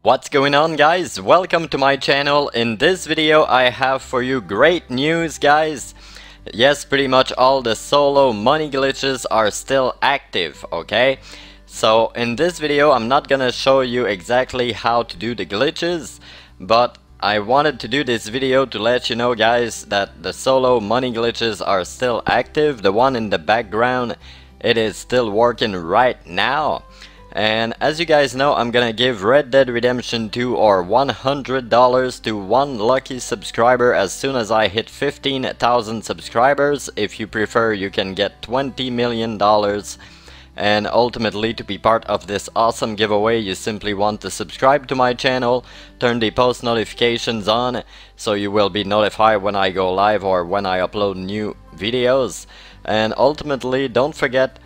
What's going on guys? Welcome to my channel. In this video I have for you great news guys. Yes, pretty much all the solo money glitches are still active, okay? So in this video I'm not gonna show you exactly how to do the glitches, but I wanted to do this video to let you know guys that the solo money glitches are still active. The one in the background, it is still working right now. And as you guys know, I'm gonna give Red Dead Redemption 2 or $100 to one lucky subscriber as soon as I hit 15,000 subscribers. If you prefer, you can get $20 million. And ultimately, to be part of this awesome giveaway, you simply want to subscribe to my channel, turn the post notifications on, so you will be notified when I go live or when I upload new videos. And ultimately, don't forget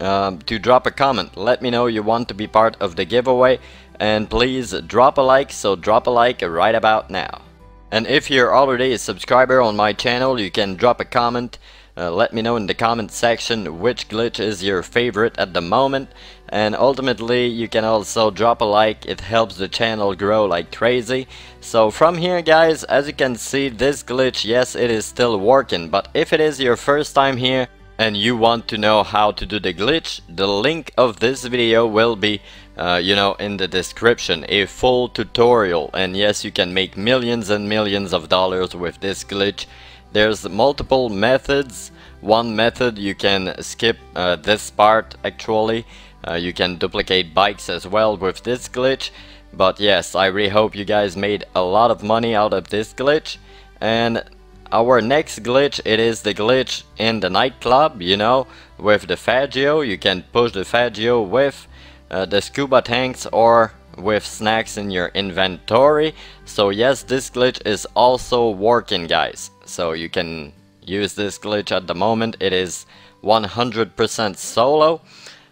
um, to drop a comment. Let me know you want to be part of the giveaway and please drop a like, so drop a like right about now. And if you're already a subscriber on my channel, you can drop a comment. Uh, let me know in the comment section which glitch is your favorite at the moment. And ultimately, you can also drop a like, it helps the channel grow like crazy. So from here guys, as you can see, this glitch, yes, it is still working. But if it is your first time here, and you want to know how to do the glitch, the link of this video will be, uh, you know, in the description, a full tutorial. And yes, you can make millions and millions of dollars with this glitch. There's multiple methods. One method, you can skip uh, this part actually. Uh, you can duplicate bikes as well with this glitch. But yes, I really hope you guys made a lot of money out of this glitch. And our next glitch, it is the glitch in the nightclub, you know, with the Faggio. You can push the Faggio with uh, the scuba tanks or with snacks in your inventory. So yes, this glitch is also working, guys. So you can use this glitch at the moment. It is 100% solo.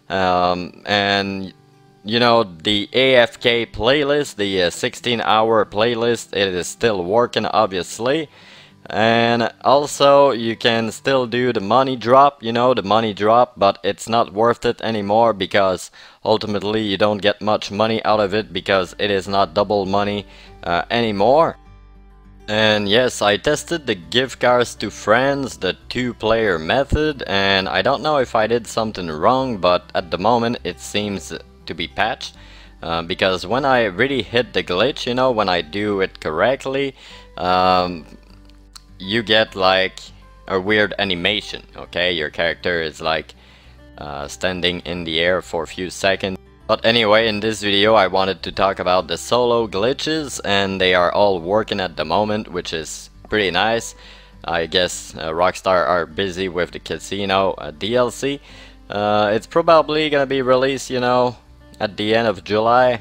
Um, and you know the AFK playlist, the uh, 16 hour playlist, it is still working obviously and also you can still do the money drop you know the money drop but it's not worth it anymore because ultimately you don't get much money out of it because it is not double money uh, anymore. And yes I tested the give cars to friends the two player method and I don't know if I did something wrong but at the moment it seems to be patched uh, because when I really hit the glitch you know when I do it correctly um, you get like a weird animation, okay? Your character is like uh, standing in the air for a few seconds. But anyway, in this video I wanted to talk about the solo glitches and they are all working at the moment, which is pretty nice. I guess uh, Rockstar are busy with the casino uh, DLC. Uh, it's probably gonna be released, you know, at the end of July.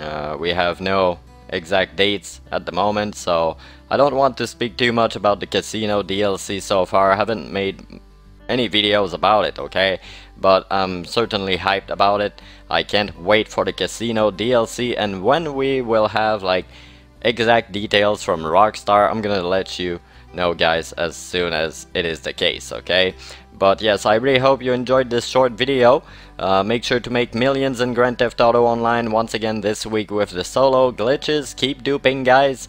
Uh, we have no exact dates at the moment, so I don't want to speak too much about the casino DLC so far. I haven't made any videos about it, okay? But I'm certainly hyped about it. I can't wait for the casino DLC and when we will have like exact details from Rockstar, I'm gonna let you know guys as soon as it is the case, okay? But yes, I really hope you enjoyed this short video. Uh, make sure to make millions in Grand Theft Auto Online once again this week with the solo glitches. Keep duping guys.